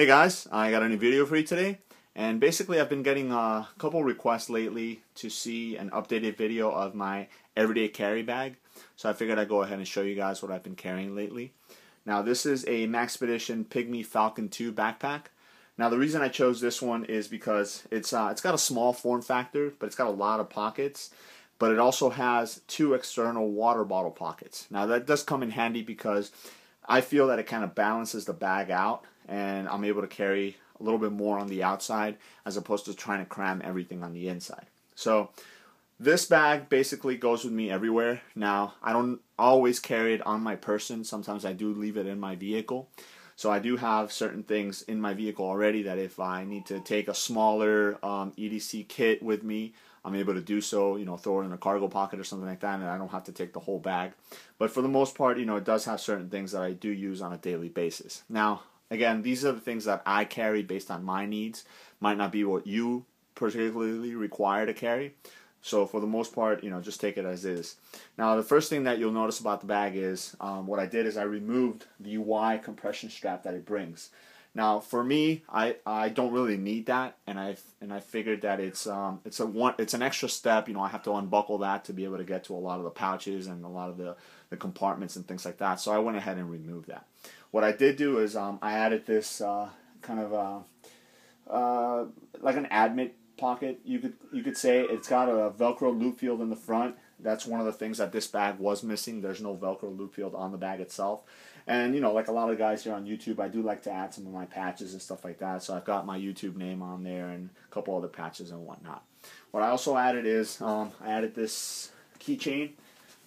Hey guys, I got a new video for you today. And basically I've been getting a couple requests lately to see an updated video of my everyday carry bag. So I figured I'd go ahead and show you guys what I've been carrying lately. Now this is a Maxpedition Pygmy Falcon 2 backpack. Now the reason I chose this one is because it's uh, it's got a small form factor, but it's got a lot of pockets. But it also has two external water bottle pockets. Now that does come in handy because I feel that it kind of balances the bag out and I'm able to carry a little bit more on the outside as opposed to trying to cram everything on the inside. So this bag basically goes with me everywhere. Now, I don't always carry it on my person. Sometimes I do leave it in my vehicle. So I do have certain things in my vehicle already that if I need to take a smaller um, EDC kit with me, I'm able to do so, you know, throw it in a cargo pocket or something like that, and I don't have to take the whole bag. But for the most part, you know, it does have certain things that I do use on a daily basis. Now, Again, these are the things that I carry based on my needs. Might not be what you particularly require to carry. So for the most part, you know, just take it as is. Now, the first thing that you'll notice about the bag is um, what I did is I removed the Y compression strap that it brings. Now, for me, I, I don't really need that, and I and I figured that it's um it's a one it's an extra step. You know, I have to unbuckle that to be able to get to a lot of the pouches and a lot of the the compartments and things like that. So I went ahead and removed that. What I did do is um, I added this uh, kind of uh, uh, like an admin pocket. You could you could say it's got a Velcro loop field in the front. That's one of the things that this bag was missing. There's no Velcro loop field on the bag itself. And you know, like a lot of guys here on YouTube, I do like to add some of my patches and stuff like that. So I've got my YouTube name on there and a couple other patches and whatnot. What I also added is um, I added this keychain.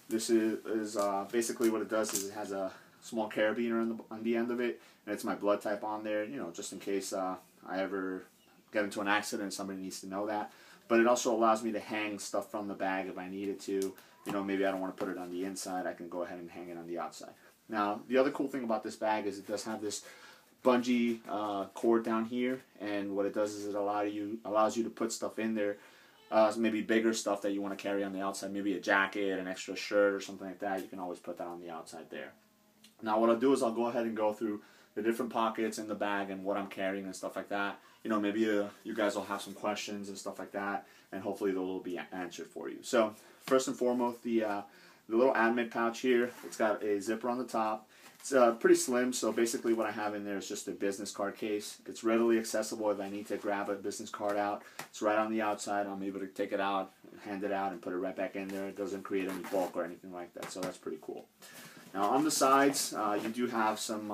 This is, is uh, basically what it does is it has a small carabiner on the, on the end of it, and it's my blood type on there, you know, just in case uh, I ever get into an accident somebody needs to know that. But it also allows me to hang stuff from the bag if I needed to. You know, maybe I don't want to put it on the inside, I can go ahead and hang it on the outside. Now, the other cool thing about this bag is it does have this bungee uh, cord down here, and what it does is it allow you allows you to put stuff in there, uh, maybe bigger stuff that you want to carry on the outside, maybe a jacket, an extra shirt, or something like that. You can always put that on the outside there. Now what I'll do is I'll go ahead and go through the different pockets in the bag and what I'm carrying and stuff like that. You know, maybe uh, you guys will have some questions and stuff like that, and hopefully those will be answered for you. So first and foremost, the uh, the little admin pouch here. It's got a zipper on the top. It's uh, pretty slim, so basically what I have in there is just a business card case. It's readily accessible if I need to grab a business card out. It's right on the outside. I'm able to take it out, hand it out, and put it right back in there. It doesn't create any bulk or anything like that, so that's pretty cool. Now on the sides, uh, you do have some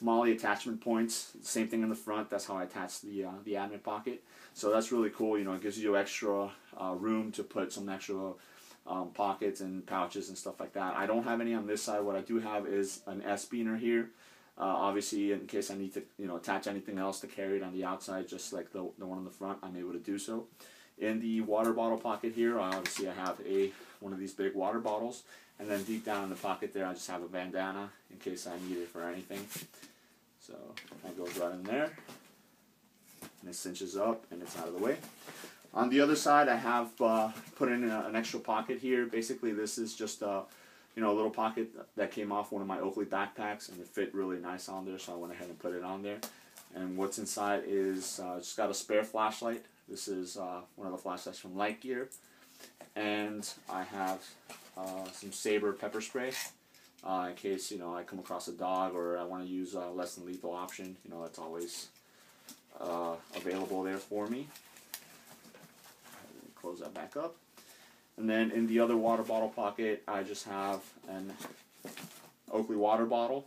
MOLLE attachment points. Same thing in the front. That's how I attach the uh, the admin pocket. So that's really cool. You know, it gives you extra uh, room to put some extra um, pockets and pouches and stuff like that. I don't have any on this side. What I do have is an S-biner here. Uh, obviously, in case I need to, you know, attach anything else to carry it on the outside, just like the, the one on the front, I'm able to do so. In the water bottle pocket here, obviously I have a one of these big water bottles. And then deep down in the pocket there, I just have a bandana in case I need it for anything. So that goes right in there. And it cinches up and it's out of the way. On the other side, I have uh, put in a, an extra pocket here. Basically, this is just a, you know, a little pocket that came off one of my Oakley backpacks, and it fit really nice on there, so I went ahead and put it on there. And what's inside is uh, just got a spare flashlight. This is uh, one of the flashlights from Life Gear. And I have uh, some Saber pepper spray uh, in case you know I come across a dog or I want to use a less than lethal option. You know that's always uh, available there for me. Close that back up. And then in the other water bottle pocket, I just have an Oakley water bottle,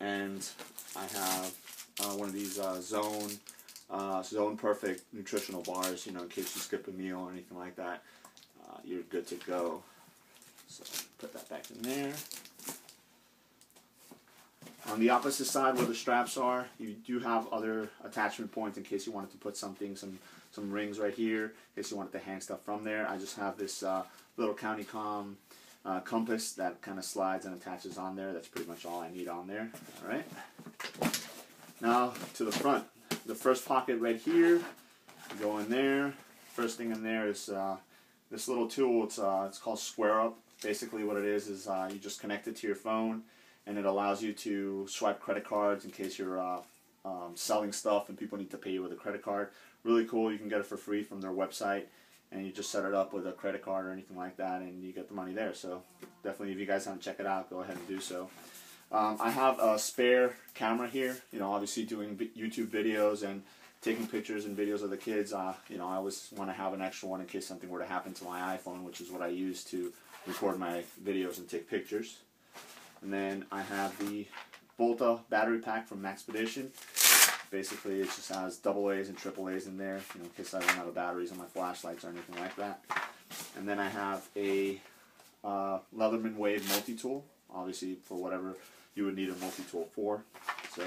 and I have uh, one of these uh, Zone uh, Zone Perfect nutritional bars. You know, in case you skip a meal or anything like that, uh, you're good to go. So put that back in there. On the opposite side where the straps are, you do have other attachment points in case you wanted to put something, some some rings right here, in case you wanted to hang stuff from there. I just have this uh, little CountyComm uh, compass that kind of slides and attaches on there. That's pretty much all I need on there. All right. Now to the front. The first pocket right here, go in there. First thing in there is uh, this little tool. It's uh, it's called Square Up basically what it is is uh, you just connect it to your phone and it allows you to swipe credit cards in case you're uh, um, selling stuff and people need to pay you with a credit card. Really cool. You can get it for free from their website and you just set it up with a credit card or anything like that and you get the money there. So definitely if you guys want to check it out, go ahead and do so. Um, I have a spare camera here, you know, obviously doing YouTube videos and taking pictures and videos of the kids. Uh, you know, I always want to have an extra one in case something were to happen to my iPhone, which is what I use to record my videos and take pictures. And then I have the Volta battery pack from Maxpedition. Basically, it just has double A's and triple A's in there, you know, in case I run out of batteries on my flashlights or anything like that. And then I have a uh, Leatherman Wave multi-tool, obviously for whatever you would need a multi-tool for. So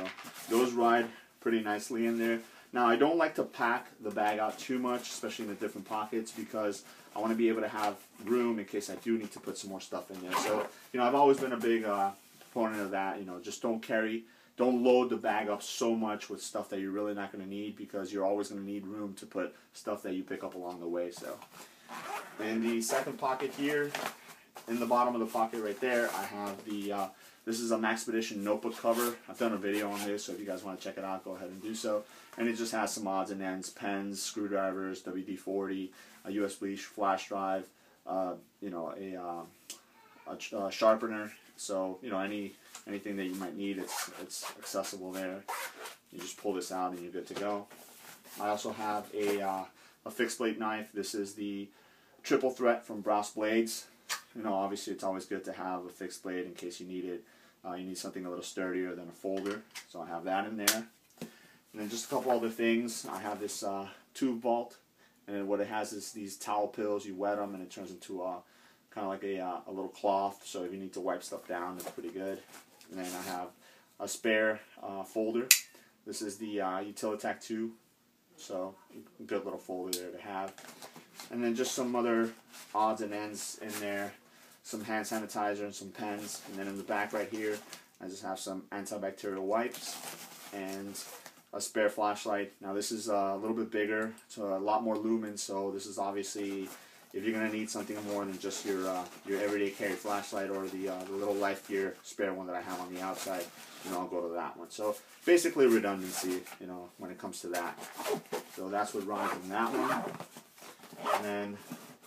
those ride pretty nicely in there. Now I don't like to pack the bag out too much, especially in the different pockets, because I want to be able to have room in case I do need to put some more stuff in there. So, you know, I've always been a big uh, proponent of that. You know, just don't carry, don't load the bag up so much with stuff that you're really not going to need because you're always going to need room to put stuff that you pick up along the way. So, in the second pocket here, in the bottom of the pocket right there, I have the, uh, this is a Maxpedition notebook cover. I've done a video on this, so if you guys want to check it out, go ahead and do so. And it just has some odds and ends, pens, screwdrivers, WD-40, a USB flash drive, uh, you know, a, uh, a, a, sharpener. So, you know, any anything that you might need, it's, it's accessible there. You just pull this out and you're good to go. I also have a, uh, a fixed blade knife. This is the triple threat from Brass Blades you know, obviously it's always good to have a fixed blade in case you need it. Uh, you need something a little sturdier than a folder, so I have that in there. And then just a couple other things. I have this uh, tube vault, and what it has is these towel pills. You wet them, and it turns into a kind of like a, uh, a little cloth. So if you need to wipe stuff down, it's pretty good. And then I have a spare uh, folder. This is the uh, Utilitech 2, so a good little folder there to have. And then just some other odds and ends in there. Some hand sanitizer and some pens. And then in the back right here, I just have some antibacterial wipes and a spare flashlight. Now this is a little bit bigger, so a lot more lumens, so this is obviously if you're going to need something more than just your uh, your everyday carry flashlight or the, uh, the little life gear spare one that I have on the outside, you know, I'll go to that one. So basically redundancy, you know, when it comes to that. So that's what runs in that one and then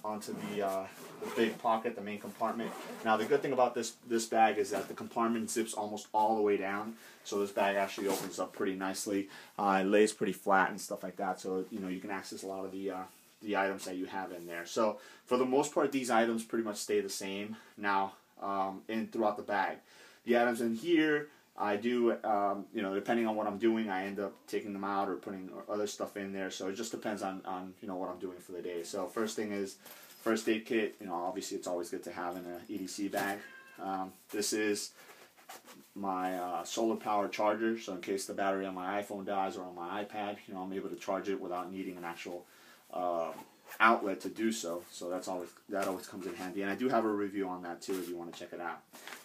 onto the, uh, the big pocket, the main compartment. Now the good thing about this this bag is that the compartment zips almost all the way down, so this bag actually opens up pretty nicely. Uh, it lays pretty flat and stuff like that, so you know you can access a lot of the uh, the items that you have in there. So for the most part, these items pretty much stay the same now um, in throughout the bag. The items in here I do, um, you know, depending on what I'm doing, I end up taking them out or putting other stuff in there. So it just depends on, on you know what I'm doing for the day. So first thing is first aid kit. You know, obviously it's always good to have in an EDC bag. Um, this is my uh, solar power charger. So in case the battery on my iPhone dies or on my iPad, you know, I'm able to charge it without needing an actual uh, outlet to do so. So that's always that always comes in handy. And I do have a review on that too if you want to check it out.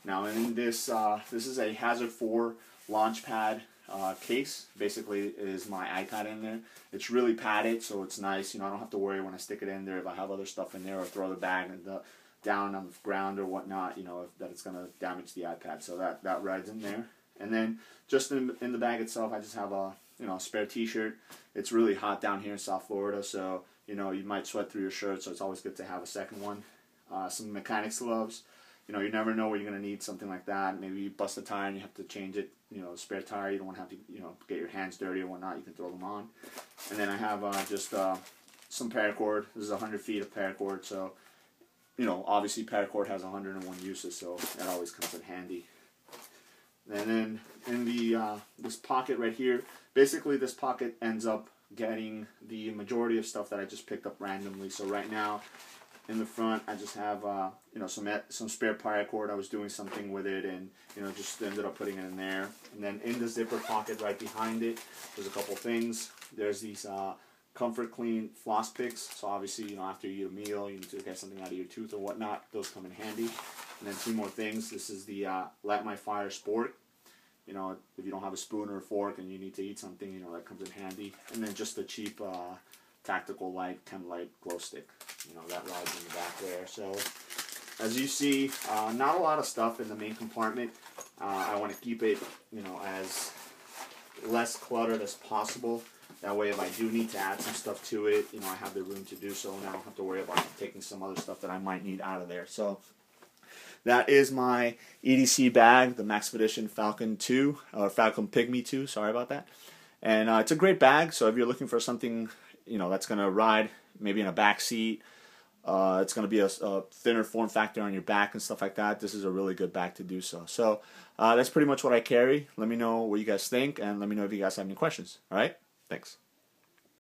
Now in this uh, this is a Hazard 4 Launchpad uh, case. Basically is my iPad in there. It's really padded so it's nice. You know I don't have to worry when I stick it in there if I have other stuff in there or throw the bag and the, down on the ground or whatnot. You know if, that it's going to damage the iPad. So that that rides in there. And then just in, in the bag itself, I just have a you know spare T-shirt. It's really hot down here in South Florida, so you know, you might sweat through your shirt, so it's always good to have a second one. Uh, some mechanics gloves. You know, you never know where you're going to need something like that. Maybe you bust a tire and you have to change it. You know, spare tire, you don't want to have to, you know, get your hands dirty or whatnot. You can throw them on. And then I have uh, just uh, some paracord. This is 100 feet of paracord, so, you know, obviously paracord has 101 uses, so that always comes in handy. And then in the this pocket right here, basically this pocket ends up getting the majority of stuff that I just picked up randomly. So right now, in the front, I just have uh, you know some some spare paracord. I was doing something with it, and you know just ended up putting it in there. And then in the zipper pocket right behind it, there's a couple things. There's these uh, Comfort Clean floss picks. So obviously, you know after you eat a meal, you need to get something out of your tooth or whatnot. Those come in handy. And then two more things. This is the uh, My Fire Spork you know, if you don't have a spoon or a fork and you need to eat something, you know, that comes in handy. And then just the cheap uh, tactical light, chem light glow stick, you know, that rides in the back there. So as you see, uh, not a lot of stuff in the main compartment. Uh, I want to keep it, you know, as less cluttered as possible. That way, if I do need to add some stuff to it, you know, I have the room to do so, and I don't have to worry about taking some other stuff that I might need out of there. So that is my EDC bag, the Maxpedition Falcon 2, or Falcon Pygmy 2, sorry about that. And uh, it's a great bag, so if you're looking for something, you know, that's going to ride maybe in a back seat, uh, it's going to be a, a, thinner form factor on your back and stuff like that. This is a really good bag to do so. So uh, that's pretty much what I carry. Let me know what you guys think, and let me know if you guys have any questions. All right? Thanks.